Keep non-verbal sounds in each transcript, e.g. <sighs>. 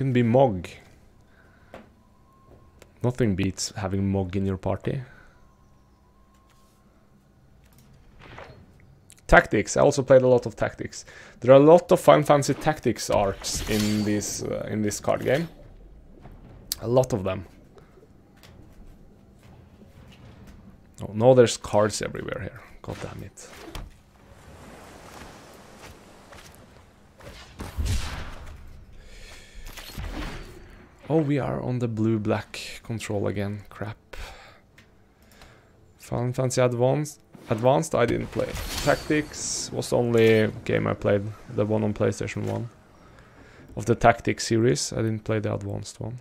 can be Mog. Nothing beats having Mog in your party. Tactics. I also played a lot of Tactics. There are a lot of fun fancy Tactics arcs in this uh, in this card game. A lot of them. Oh no, there's cards everywhere here. God damn it. Oh, we are on the blue-black control again. Crap. Final Fantasy Advanced, Advanced I didn't play. Tactics was the only game I played, the one on PlayStation 1. Of the Tactics series, I didn't play the Advanced one.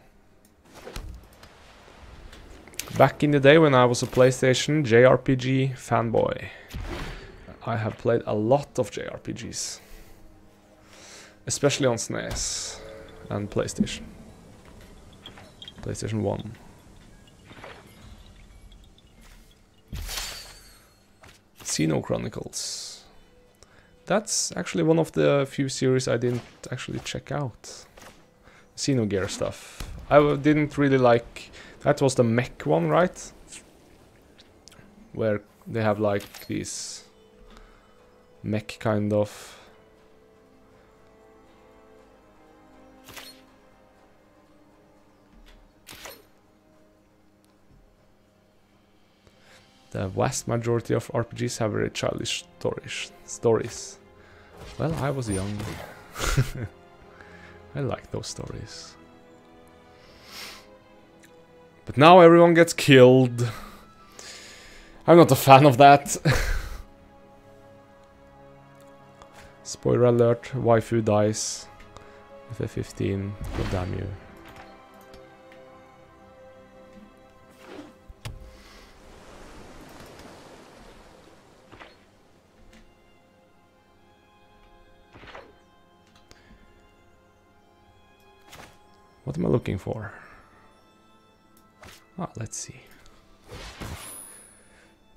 Back in the day when I was a PlayStation JRPG fanboy, I have played a lot of JRPGs. Especially on SNES and PlayStation. PlayStation 1. Xeno Chronicles. That's actually one of the few series I didn't actually check out. Xenogear stuff. I didn't really like... That was the mech one, right? Where they have like these mech kind of... The vast majority of RPGs have very childish stories. stories. Well, I was young. <laughs> I like those stories. But now everyone gets killed. I'm not a fan of that. <laughs> Spoiler alert, waifu dies. FF15, god damn you. What am I looking for? Ah, let's see.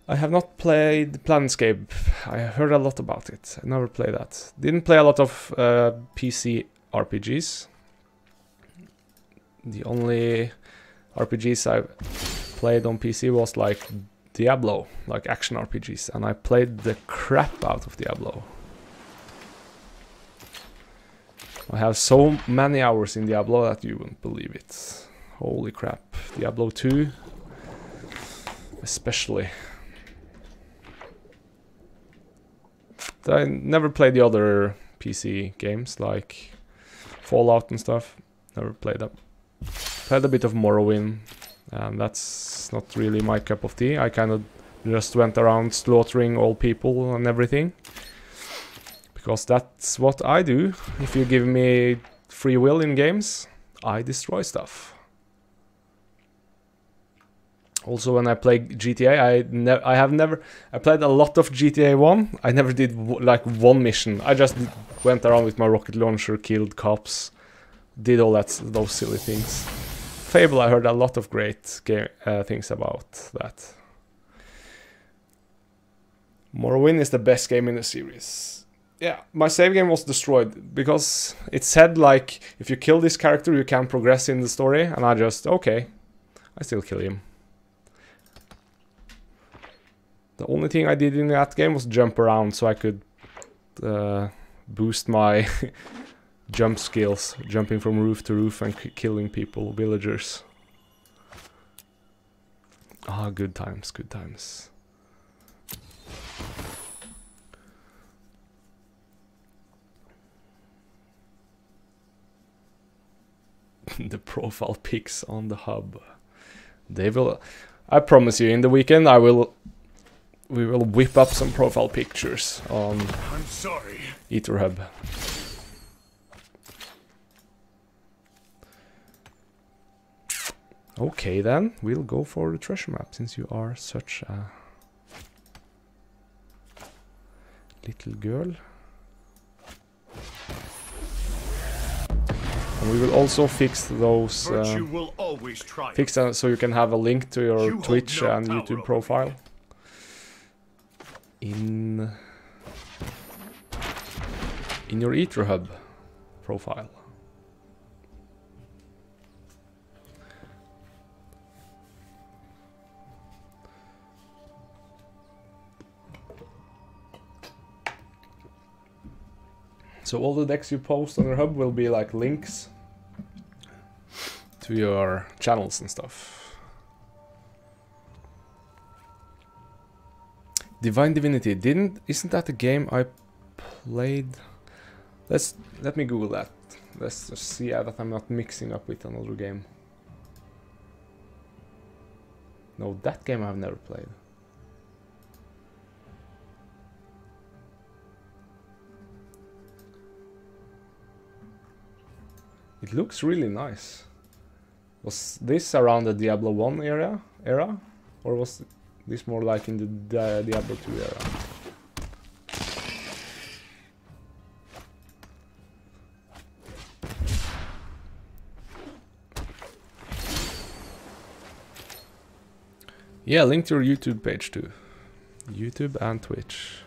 I have not played Planescape. I heard a lot about it. I never played that. Didn't play a lot of uh, PC RPGs. The only RPGs I played on PC was like Diablo, like action RPGs, and I played the crap out of Diablo. I have so many hours in Diablo that you wouldn't believe it. Holy crap. Diablo 2, especially. I never played the other PC games like Fallout and stuff. Never played that. Played a bit of Morrowind, and that's not really my cup of tea. I kind of just went around slaughtering all people and everything. Because that's what I do. If you give me free will in games, I destroy stuff. Also, when I play GTA, I I have never I played a lot of GTA 1. I never did like one mission. I just went around with my rocket launcher, killed cops, did all that those silly things. Fable, I heard a lot of great game uh, things about that. Morrowind is the best game in the series. Yeah, my save game was destroyed because it said like if you kill this character, you can progress in the story, and I just okay, I still kill him. The only thing I did in that game was jump around so I could uh, boost my <laughs> jump skills, jumping from roof to roof and killing people, villagers. Ah, good times, good times. <laughs> the profile pics on the hub. They will I promise you in the weekend I will we will whip up some profile pictures on I'm sorry. AetherHub. Okay then, we'll go for the treasure map since you are such a little girl. And we will also fix those, uh, fix so you can have a link to your you Twitch no and YouTube profile. In, in your AetherHub profile. So all the decks you post on your hub will be like links your channels and stuff. Divine Divinity didn't isn't that a game I played? Let's let me Google that. Let's just see that I'm not mixing up with another game. No, that game I've never played. It looks really nice. Was this around the Diablo 1 era, era? Or was this more like in the Di Diablo 2 era? Yeah, link to your YouTube page too. YouTube and Twitch.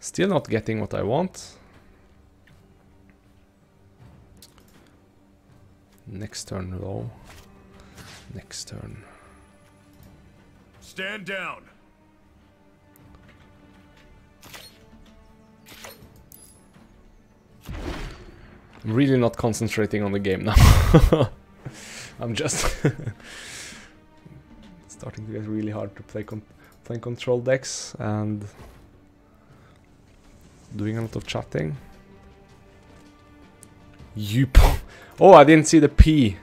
Still not getting what I want. Next turn though. Next turn. Stand down. I'm really not concentrating on the game now. <laughs> I'm just <laughs> starting to get really hard to play con playing control decks and doing a lot of chatting. You Oh, I didn't see the P.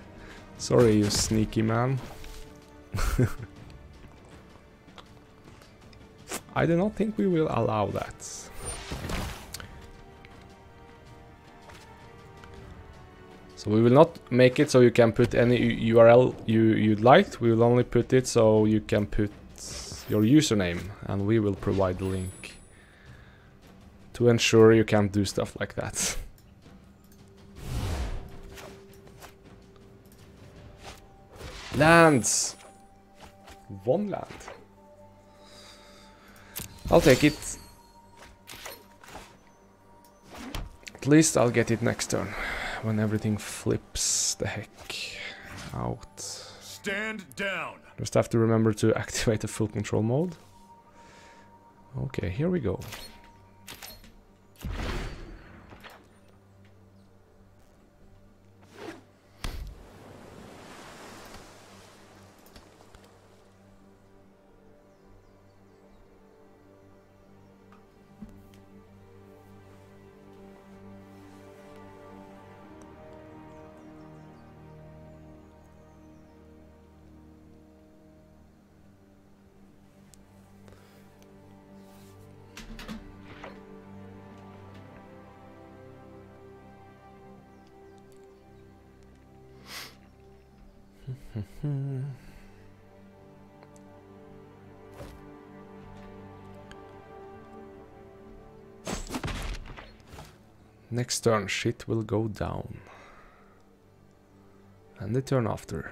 Sorry, you sneaky man. <laughs> I do not think we will allow that. So we will not make it so you can put any URL you, you'd like. We will only put it so you can put your username and we will provide the link to ensure you can't do stuff like that. <laughs> Lands! One land. I'll take it. At least I'll get it next turn, when everything flips the heck out. Stand down. Just have to remember to <laughs> activate the full control mode. Okay, here we go. <laughs> Next turn, shit will go down. And the turn after.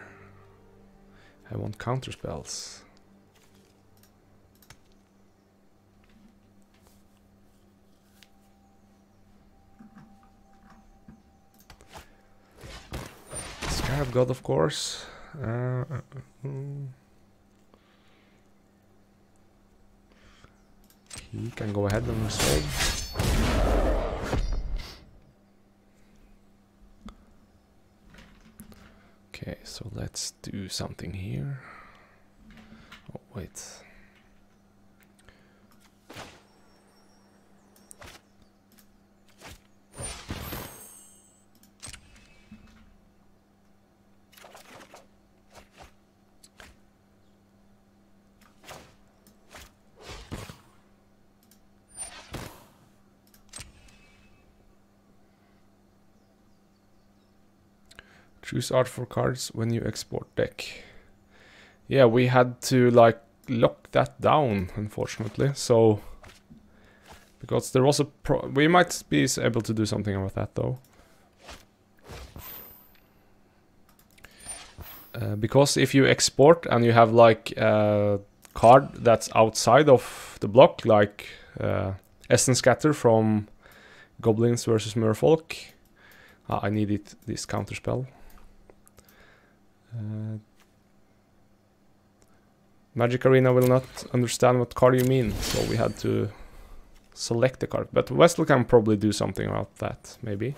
I want counter spells. Scarab God, of course. Uh. He can go ahead and resolve. Okay, so let's do something here. Oh, wait. Choose art for cards when you export deck. Yeah, we had to like lock that down, unfortunately. So because there was a pro we might be able to do something about that though. Uh, because if you export and you have like a card that's outside of the block, like uh, Essence Scatter from Goblins versus Merfolk, uh, I needed this counter spell. Uh, Magic Arena will not understand what card you mean, so we had to select the card. But Westel can probably do something about that, maybe.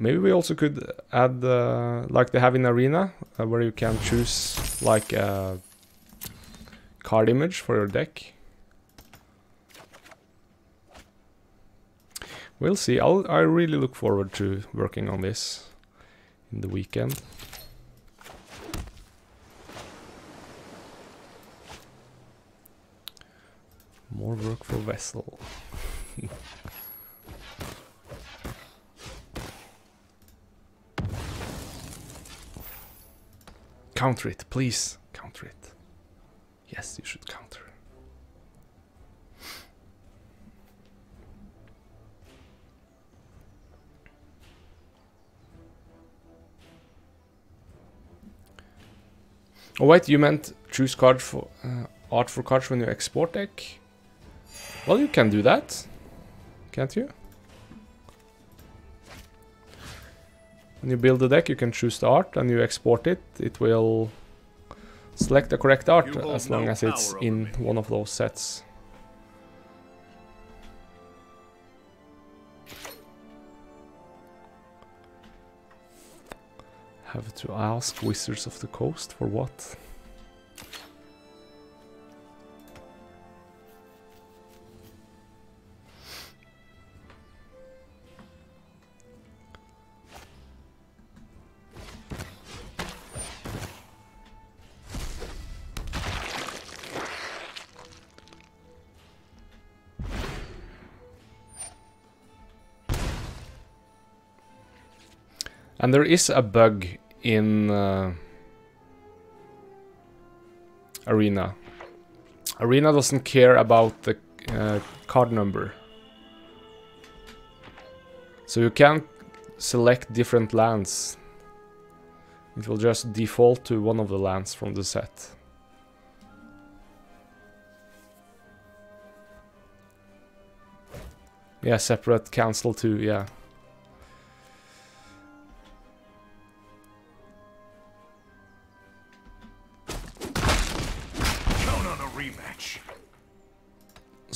Maybe we also could add, uh, like they have in Arena, uh, where you can choose like a card image for your deck. We'll see. I'll, I really look forward to working on this in the weekend. More work for Vessel. <laughs> counter it, please. Counter it. Yes, you should Oh wait, you meant choose card for uh, art for cards when you export deck? Well, you can do that, can't you? When you build the deck, you can choose the art and you export it. It will select the correct art as long no as it's in me. one of those sets. Have to ask Wizards of the Coast for what? And there is a bug in uh, Arena. Arena doesn't care about the uh, card number. So you can't select different lands. It will just default to one of the lands from the set. Yeah, separate cancel too, yeah.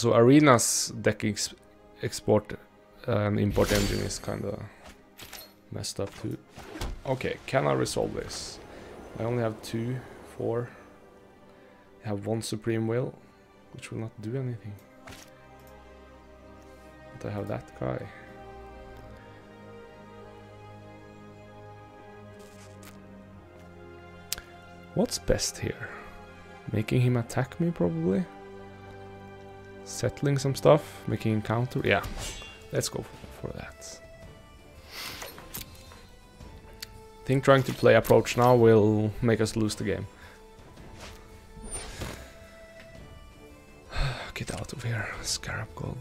So Arena's deck ex export and import engine is kind of messed up too. Okay, can I resolve this? I only have two, four. I have one Supreme Will, which will not do anything. But I have that guy. What's best here? Making him attack me, probably? Settling some stuff, making encounter. Yeah, let's go for, that. think trying to play approach now will make us lose the game. <sighs> Get out of here, Scarab God.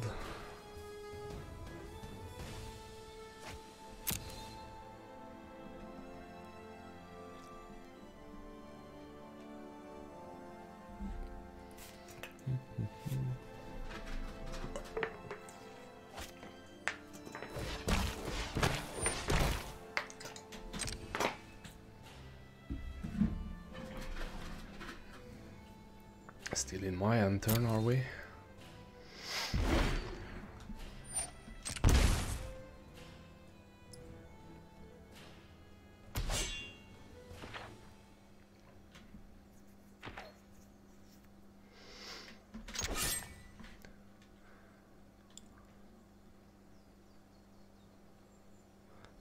Still in my end turn, are we?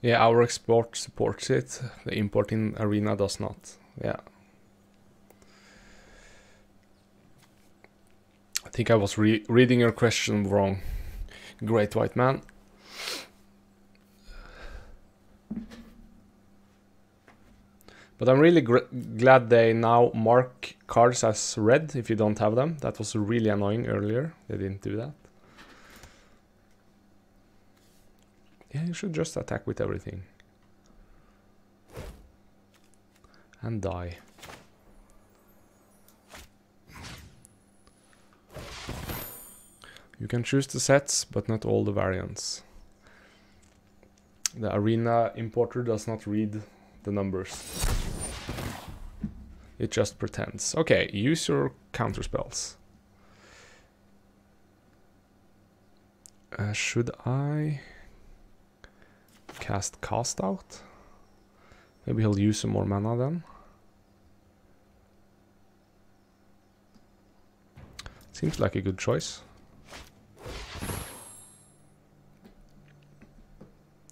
Yeah, our export supports it. The import in Arena does not. Yeah. Think I was re reading your question wrong. Great white man. But I'm really glad they now mark cards as red if you don't have them. That was really annoying earlier. They didn't do that. Yeah, you should just attack with everything. And die. You can choose the sets, but not all the variants. The arena importer does not read the numbers. It just pretends. Okay, use your counter spells. Uh, should I cast cast out? Maybe he'll use some more mana then. Seems like a good choice.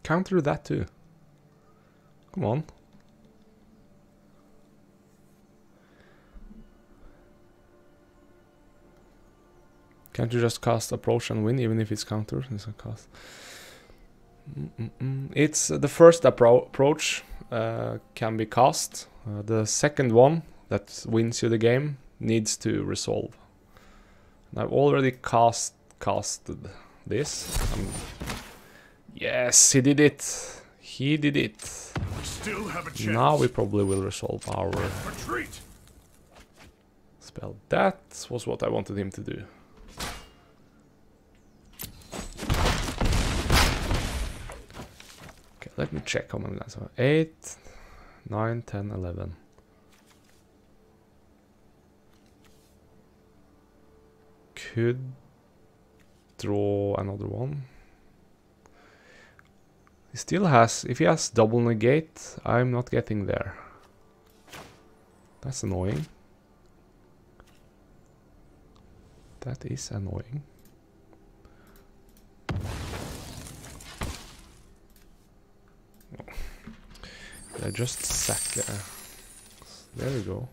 Counter that too. Come on. Can't you just cast approach and win even if it's counter? It's a cast. Mm -mm. It's uh, the first appro approach uh, can be cast. Uh, the second one that wins you the game needs to resolve. And I've already cast casted this. Um, yes, he did it. He did it. We still have a. Now we probably will resolve our Retreat. spell. That was what I wanted him to do. Okay, let me check how many lines. 8, 9, 10, 11. Could draw another one. Still has, if he has double negate, I'm not getting there. That's annoying. That is annoying. I just sack. Uh, there we go.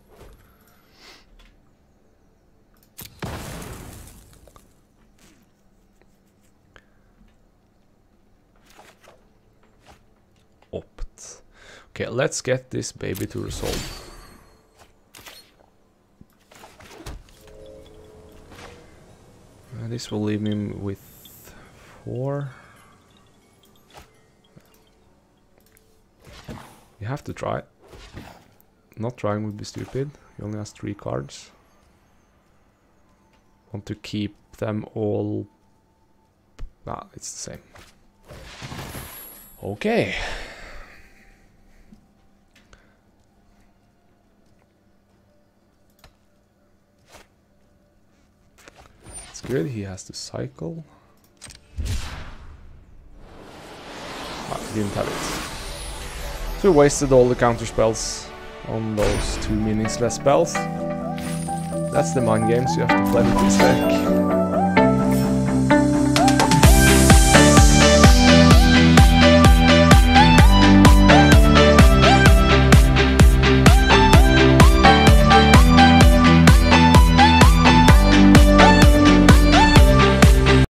Okay, let's get this baby to resolve. Uh, this will leave me with four. You have to try. Not trying would be stupid. He only has three cards. Want to keep them all. Nah, it's the same. Okay. Good, he has to cycle. Ah, didn't have it. So we wasted all the counter spells on those two meaningless spells. That's the mind games you have to play with this deck.